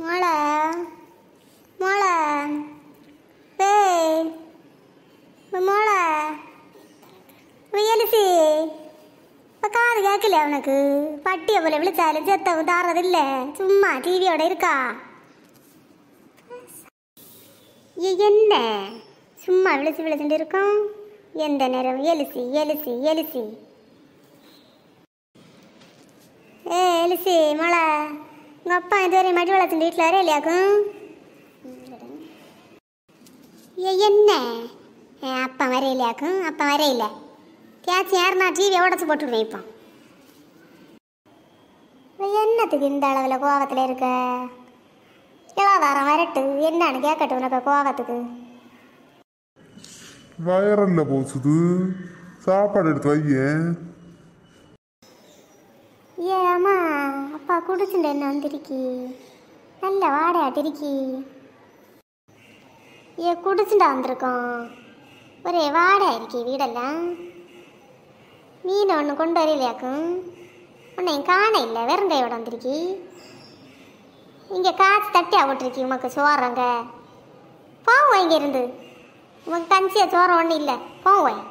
മോളെ മോളെ ഏയ് മോളെ റിയലിസി ഇപ്പൊ കാത് കേക്കില്ലേ അവനക്ക് പട്ടിയെ പോലെ വിളിച്ചാലും ചെത്തവും താറതില്ലേ ചുമ്മാ ടി വിയോടെ இருக்கா ஏய், என்ன சும்மா விழிச்சு விழிச்சுட்டு இருக்கோம் எந்த நேரம் எலிசி எலிசி எலிசி ஏ எலிசி மழை உங்கள் அப்பா இதுவரை மடி வளர்த்துட்டு வீட்டில் வரையிலையாக்கும் ஏ என்ன? என் அப்பா வரையிலையாக்கும் அப்பா வரையில கேச்சு யாருன்னா டிவியை உடச்சி போட்டுடுவேன் இப்போ. என்னத்துக்கு இந்த அளவில் கோவத்தில் இருக்க? இளாதாரம் வரட்டு. என்னன்னு கேட்கட்டும் உனக்கு கோவத்துக்கு. வயரல்ல போச்சுது. சாப்பாடு எடுத்து வையேன். ஏம்மா அப்பா குடிச்சுட்டு என்ன வந்திருக்கி நல்ல வாடையாட்டிருக்கி ஏ குடிச்சுட்டா வந்திருக்கோம் ஒரே வாடையா இருக்கி வீடெல்லாம் மீன் ஒன்று கொண்டு வரலையாக்கும் உன்னை காண இல்லை வெறுங்கையோட வந்திருக்கி. இங்கே காசு தட்டியாக விட்டுருக்கி உமக்கு சோறங்க போவோம் இங்கே இருந்து. உமக்கு கஞ்சியாக சோறம் ஒன்றும் இல்லை. போவோம்.